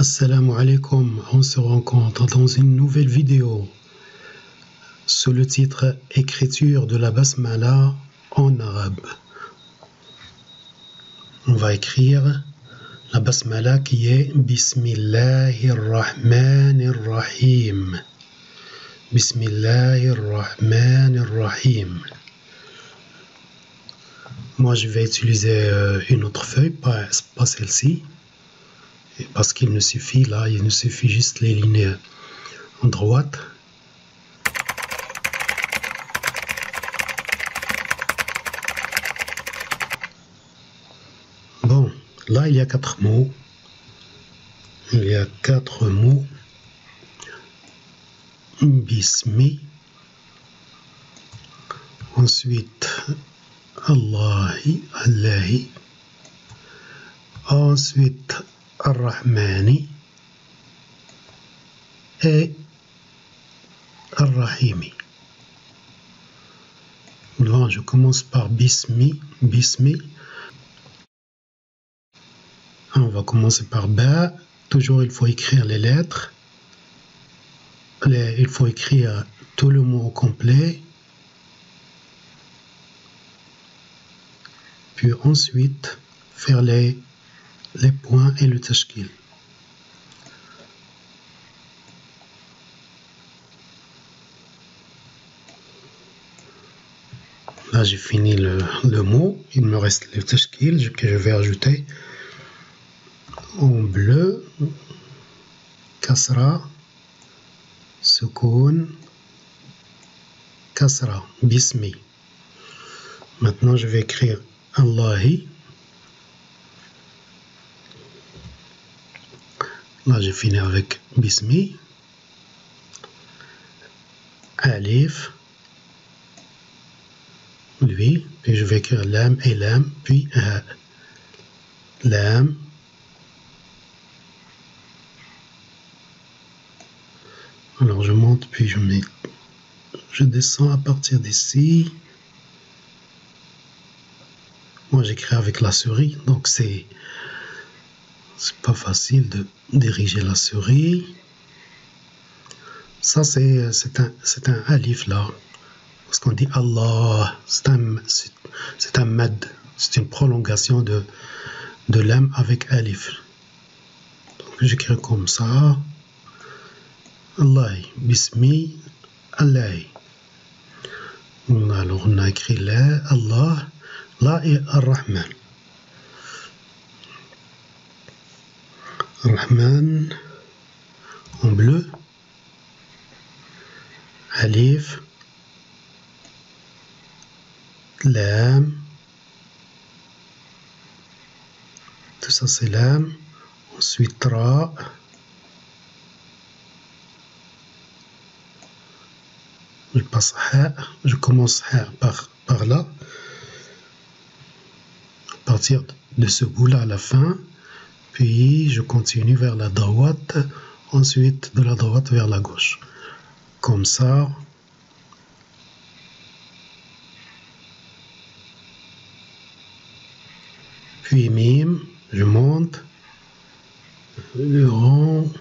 Assalamu alaikum, on se rencontre dans une nouvelle vidéo sous le titre Écriture de la Basmala en arabe. On va écrire la Basmala qui est Bismillahirrahmanirrahim. Bismillahirrahmanirrahim. Moi je vais utiliser euh, une autre feuille, pas, pas celle-ci parce qu'il ne suffit là, il ne suffit juste les lignes en droite. Bon, là il y a quatre mots. Il y a quatre mots. Bismi. Ensuite, Allahi, Allahi. Ensuite, Ar-Rahmani et Ar-Rahimi. je commence par Bismi. Bismi. On va commencer par Ba. Toujours, il faut écrire les lettres. il faut écrire tout le mot complet. Puis ensuite, faire les les points et le tashkil. Là, j'ai fini le, mot. Il me reste le tashkil que je vais ajouter en bleu. Kasra, Sukun, Kasra, Bismi. Maintenant, je vais écrire Allahi. Là, j'ai fini avec Bismi. Alif. Lui. Puis je vais écrire Lam et Lam. Puis euh, Lam. Alors je monte, puis. Je descends à partir d'ici. Moi j'écris avec la souris, donc c'est c'est pas facile de diriger la souris. Ça, c'est un, un alif là. Parce qu'on dit Allah, c'est un, un mad, c'est une prolongation de, de l'âme avec alif. Donc j'écris comme ça. Allah, bismi, Allah. Alors on a écrit la, Allah, la et Ar-Rahman. Rahman en bleu, Alif, Lam, tout ça c'est Lam, ensuite Ra, je passe Ha, je commence Ha par, par là, à partir de ce bout-là à la fin, puis je continue vers la droite, ensuite de la droite vers la gauche. Comme ça. Puis mime, je monte, le rond,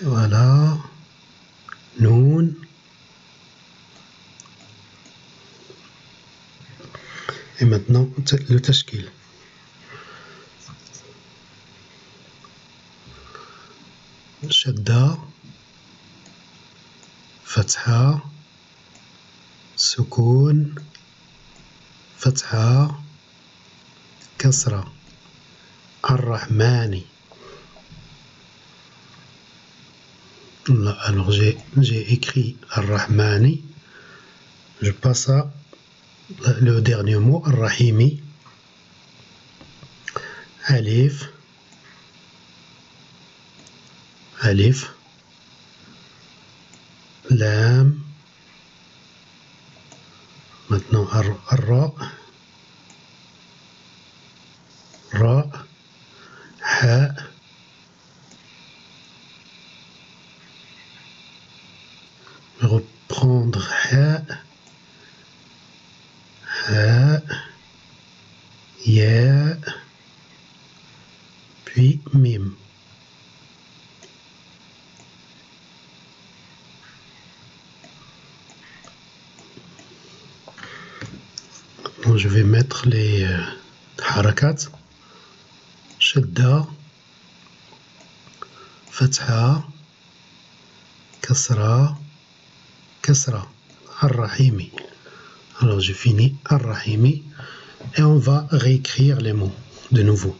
voilà, noun, et maintenant le tashkil. شدة فتحة سكون فتحة كسرة الرحمن alors j'ai j'ai écrit Ar-Rahmani je passe à le dernier mot Ar-Rahimi Alif ألف لام maintenant الراء راء. Je vais mettre les euh, harakat. Shadda, Fatha, Kasra, Kasra, Ar-Rahimi. Alors, je finis Ar-Rahimi et on va réécrire les mots de nouveau.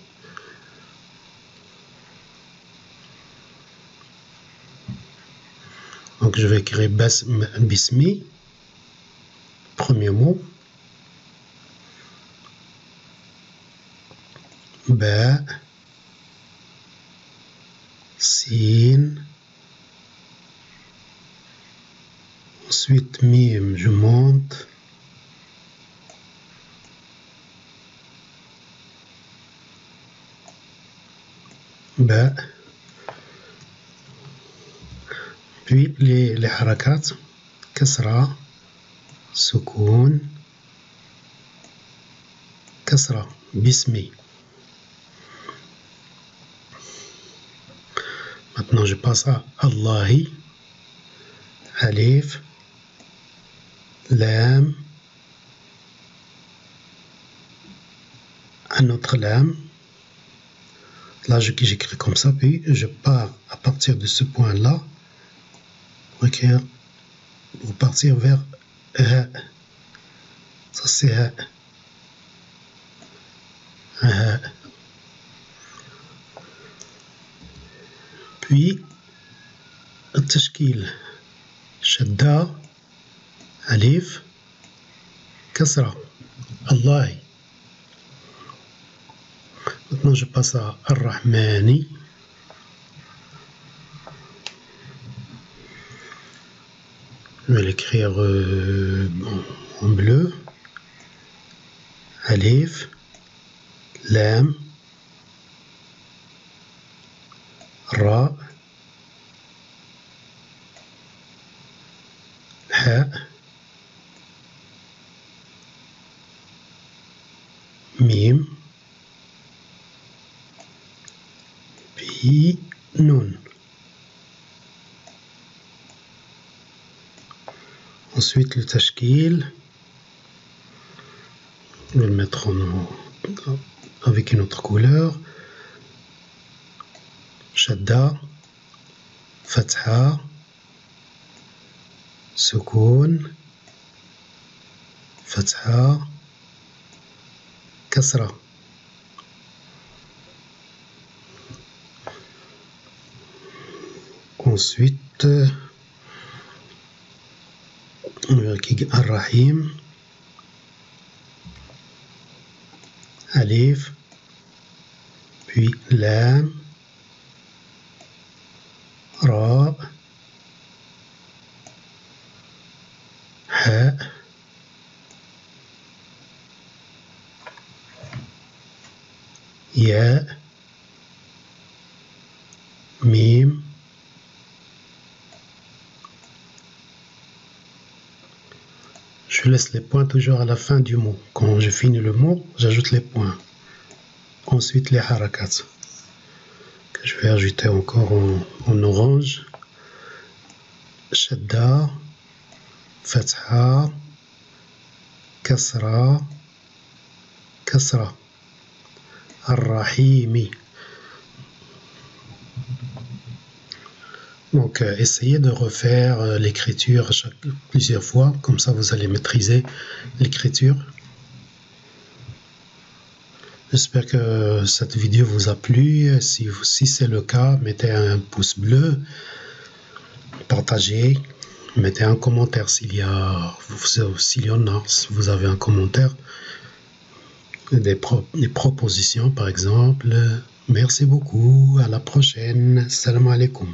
Donc je vais écrire Bismi, premier mot. Ba, Sin, ensuite Mim, je monte. Ba, puis les, les harakat, kasra, sukun, kasra, bismi. Maintenant, je passe à Allahi, alif, lam, un autre lam. Là, j'écris comme ça, puis je pars à partir de ce point-là pour partir vers Ha. Ça c'est Ha. Ha. في التشكيل. شدة أليف كسرة. الله. نجي بصا الرحماني نكريغ اون بلو أليف لام راء Ensuite, le tashkil. Je vais le mettre en, avec une autre couleur. Shadda, Fatha, Sukun, Fatha, Kasra. Ensuite, الملك الرحيم. أليف. في لام. راء. حاء. ياء. مي Je laisse les points toujours à la fin du mot. Quand je finis le mot, j'ajoute les points. Ensuite, les harakats que je vais ajouter encore en, orange. Shadda, Fatha, Kasra, Kasra. Donc, euh, essayez de refaire euh, l'écriture plusieurs fois, comme ça vous allez maîtriser l'écriture. J'espère que cette vidéo vous a plu. Si, c'est le cas, mettez un pouce bleu, partagez, mettez un commentaire s'il y, y en a, si vous avez un commentaire, des, des propositions par exemple. Merci beaucoup, à la prochaine. Salam alaikum.